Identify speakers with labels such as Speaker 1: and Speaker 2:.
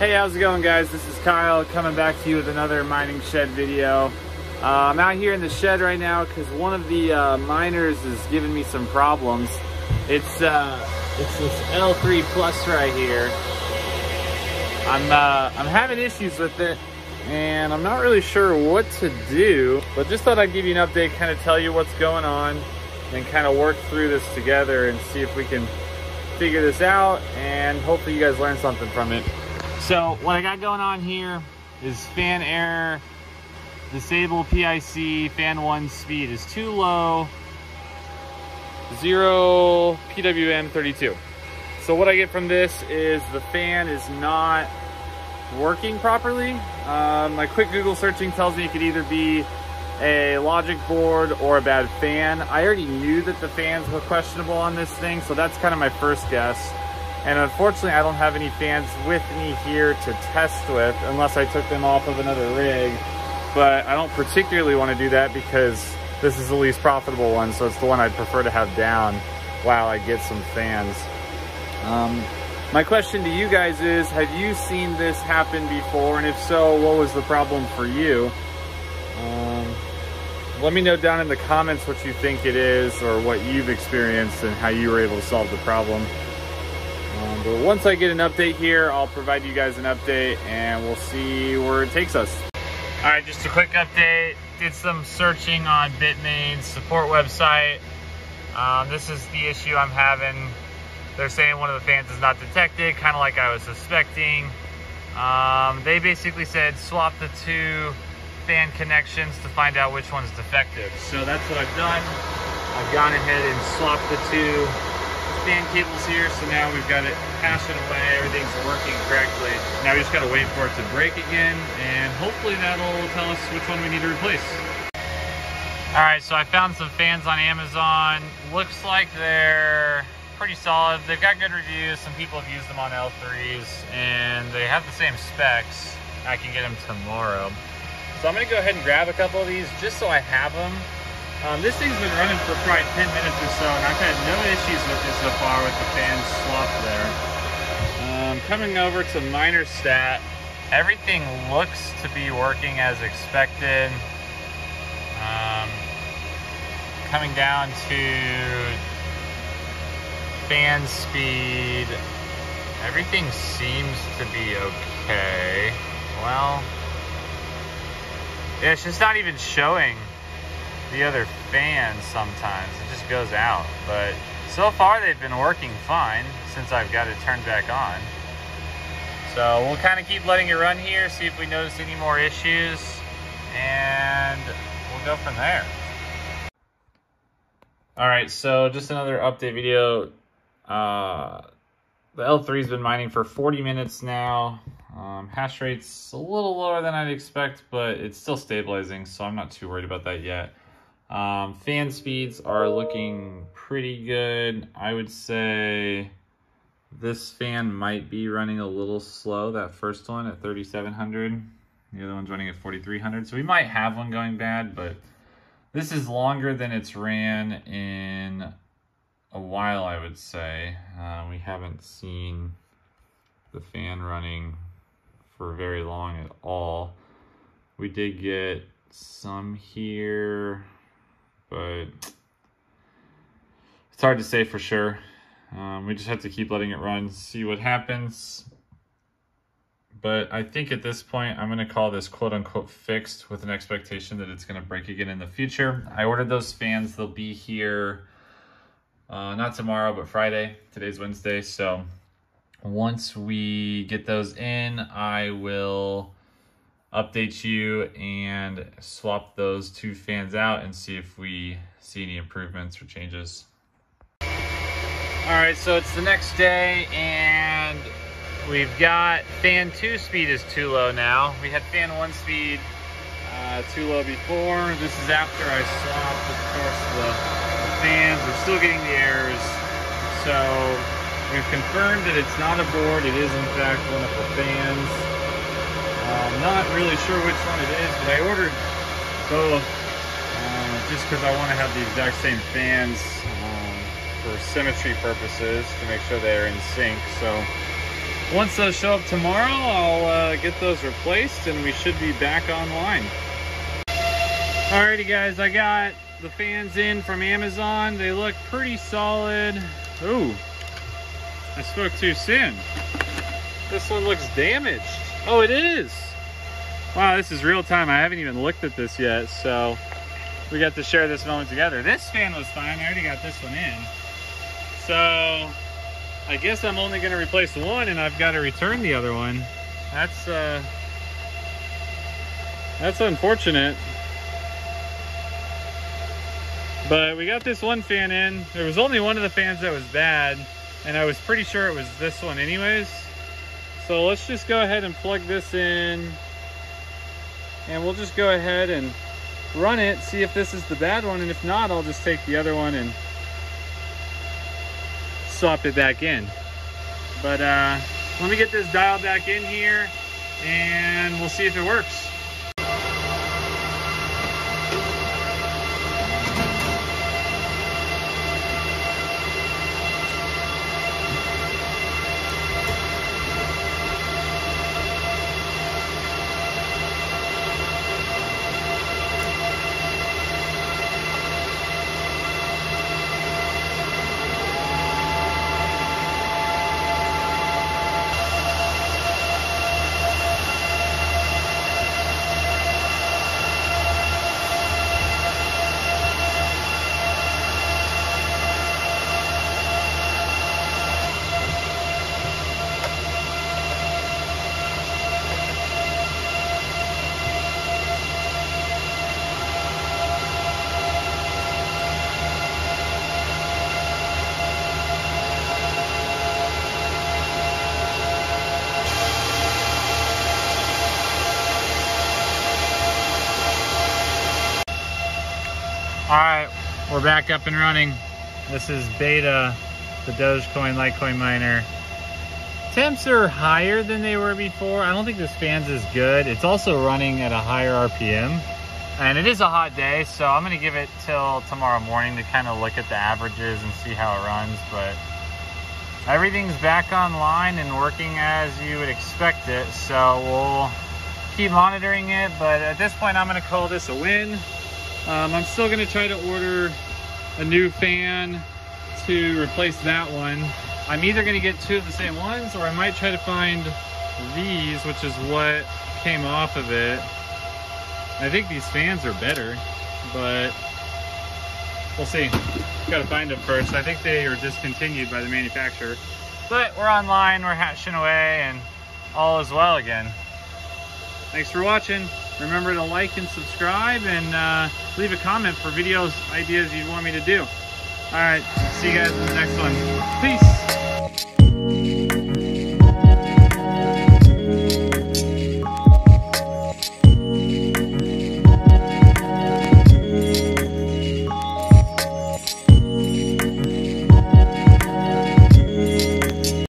Speaker 1: Hey, how's it going guys? This is Kyle coming back to you with another mining shed video. Uh, I'm out here in the shed right now because one of the uh, miners is giving me some problems. It's uh, it's this L3 Plus right here. I'm uh, I'm having issues with it and I'm not really sure what to do, but just thought I'd give you an update, kind of tell you what's going on and kind of work through this together and see if we can figure this out and hopefully you guys learn something from it. So what I got going on here is fan error, disable PIC, fan one speed is too low, zero PWM 32. So what I get from this is the fan is not working properly. Um, my quick Google searching tells me it could either be a logic board or a bad fan. I already knew that the fans were questionable on this thing, so that's kind of my first guess. And unfortunately, I don't have any fans with me here to test with unless I took them off of another rig. But I don't particularly want to do that because this is the least profitable one, so it's the one I'd prefer to have down while I get some fans. Um, my question to you guys is, have you seen this happen before? And if so, what was the problem for you? Um, let me know down in the comments what you think it is or what you've experienced and how you were able to solve the problem. But once I get an update here, I'll provide you guys an update and we'll see where it takes us. All right, just a quick update. Did some searching on Bitmain's support website. Um, this is the issue I'm having. They're saying one of the fans is not detected, kind of like I was suspecting. Um, they basically said swap the two fan connections to find out which one's defective. So that's what I've done. I've gone ahead and swapped the two fan cables here, so now we've got it hashing away, everything's working correctly. Now we just gotta wait for it to break again, and hopefully that'll tell us which one we need to replace. All right, so I found some fans on Amazon. Looks like they're pretty solid. They've got good reviews. Some people have used them on L3s, and they have the same specs. I can get them tomorrow. So I'm gonna go ahead and grab a couple of these just so I have them. Um, this thing's been running for probably 10 minutes or so, and I've had no issues with it so far with the fan swapped there. Um, coming over to MinerStat, everything looks to be working as expected. Um, coming down to fan speed, everything seems to be okay. Well, yeah, it's just not even showing the other fans sometimes. It just goes out. But so far they've been working fine since I've got it turned back on. So we'll kind of keep letting it run here, see if we notice any more issues, and we'll go from there. All right, so just another update video. Uh, the L3's been mining for 40 minutes now. Um, hash rate's a little lower than I'd expect, but it's still stabilizing, so I'm not too worried about that yet. Um, fan speeds are looking pretty good. I would say this fan might be running a little slow, that first one at 3700. The other one's running at 4300. So we might have one going bad, but this is longer than it's ran in a while, I would say. Uh, we haven't seen the fan running for very long at all. We did get some here but it's hard to say for sure. Um, we just have to keep letting it run, see what happens. But I think at this point, I'm going to call this quote unquote fixed with an expectation that it's going to break again in the future. I ordered those fans. They'll be here uh, not tomorrow, but Friday. Today's Wednesday. So once we get those in, I will update you and swap those two fans out and see if we see any improvements or changes. All right, so it's the next day and we've got fan two speed is too low now. We had fan one speed uh, too low before. This is after I swapped, of course, the, the fans. We're still getting the errors. So we've confirmed that it's not a board. It is in fact one of the fans. I'm not really sure which one it is, but I ordered both uh, just because I want to have the exact same fans um, for symmetry purposes to make sure they're in sync. So once those show up tomorrow, I'll uh, get those replaced and we should be back online. Alrighty guys, I got the fans in from Amazon. They look pretty solid. Ooh, I spoke too soon. This one looks damaged. Oh, it is. Wow, this is real time. I haven't even looked at this yet, so we got to share this moment together. This fan was fine. I already got this one in. So I guess I'm only going to replace one and I've got to return the other one. That's, uh, that's unfortunate. But we got this one fan in. There was only one of the fans that was bad and I was pretty sure it was this one anyways. So let's just go ahead and plug this in and we'll just go ahead and run it, see if this is the bad one. And if not, I'll just take the other one and swap it back in. But uh, let me get this dial back in here and we'll see if it works. All right, we're back up and running. This is beta, the Dogecoin Litecoin miner. Temps are higher than they were before. I don't think this fan's as good. It's also running at a higher RPM. And it is a hot day, so I'm gonna give it till tomorrow morning to kind of look at the averages and see how it runs. But everything's back online and working as you would expect it. So we'll keep monitoring it. But at this point, I'm gonna call this a win. Um, I'm still gonna try to order a new fan to replace that one. I'm either gonna get two of the same ones or I might try to find these, which is what came off of it. I think these fans are better, but we'll see. Gotta find them first. I think they are discontinued by the manufacturer. But we're online, we're hashing away, and all is well again. Thanks for watching. Remember to like and subscribe and uh, leave a comment for videos, ideas you want me to do. All right, see you guys in the next one. Peace.